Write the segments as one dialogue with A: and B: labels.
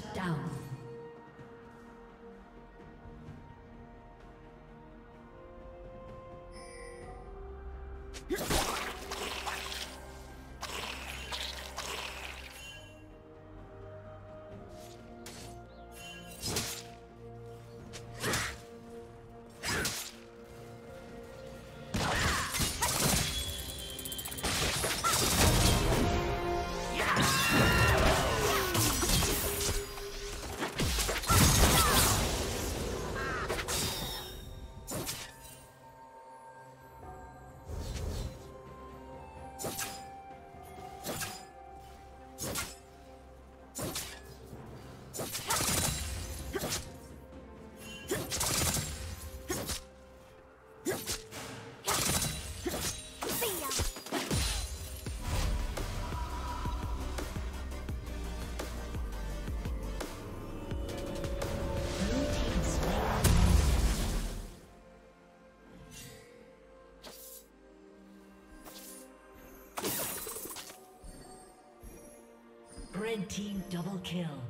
A: Shut down. Kill.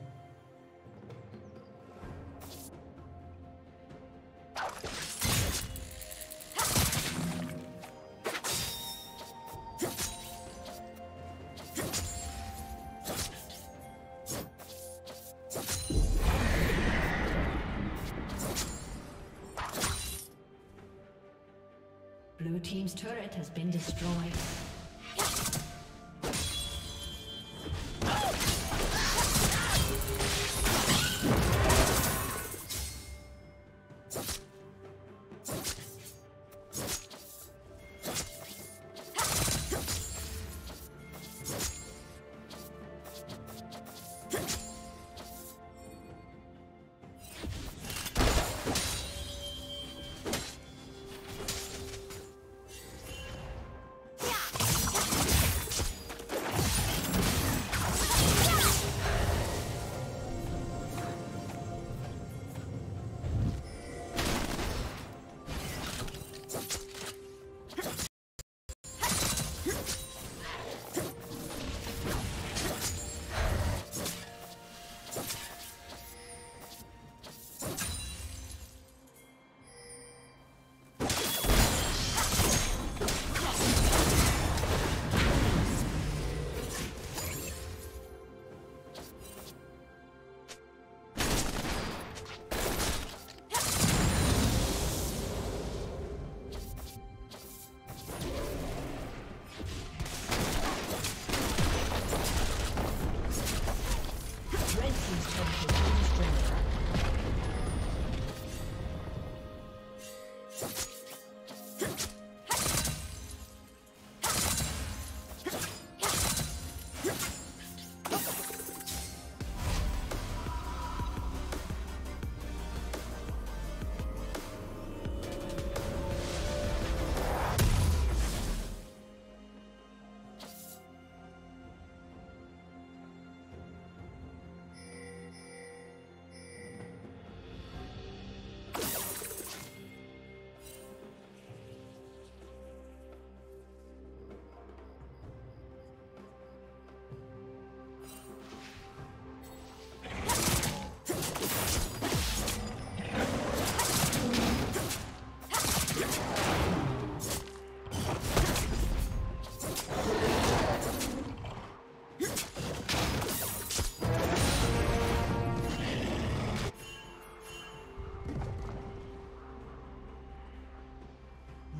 A: Been destroyed.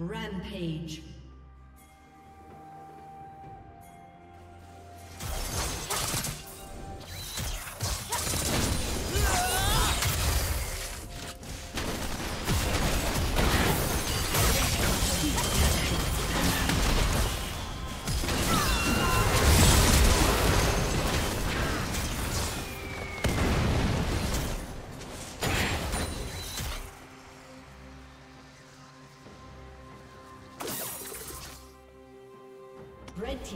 A: Rampage.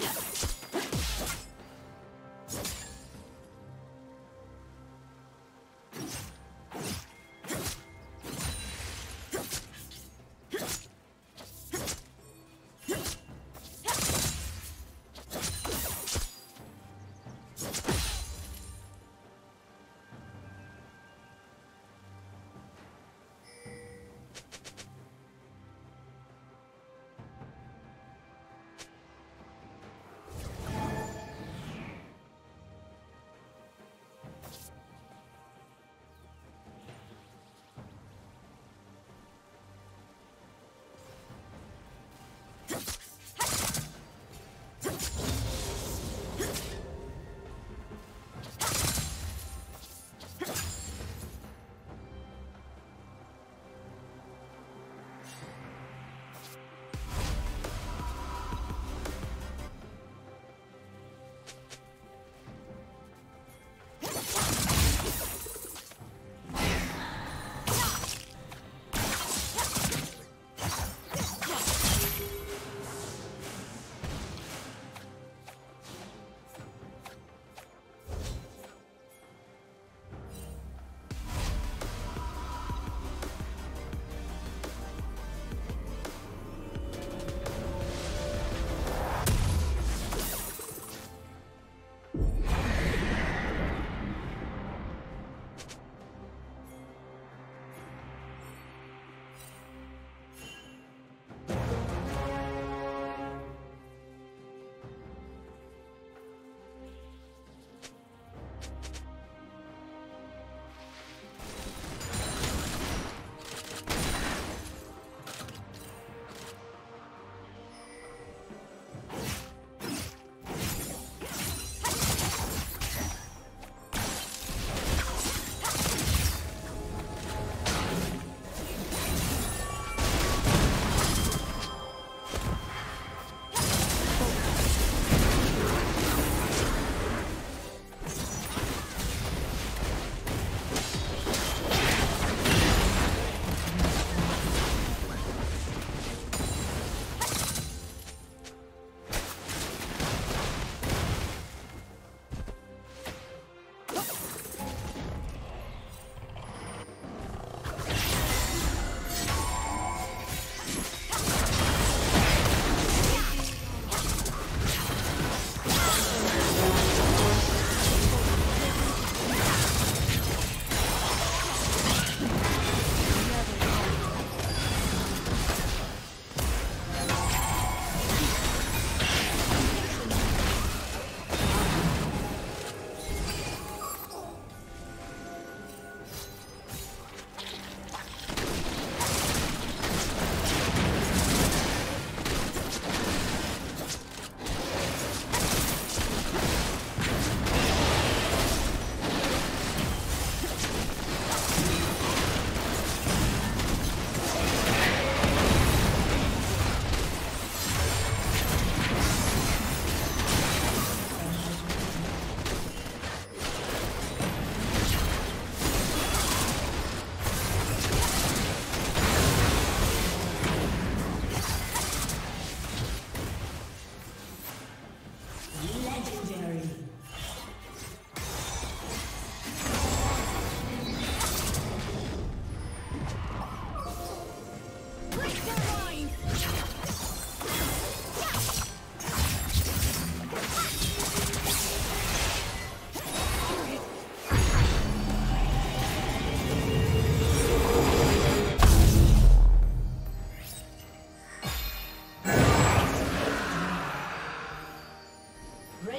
A: Yeah.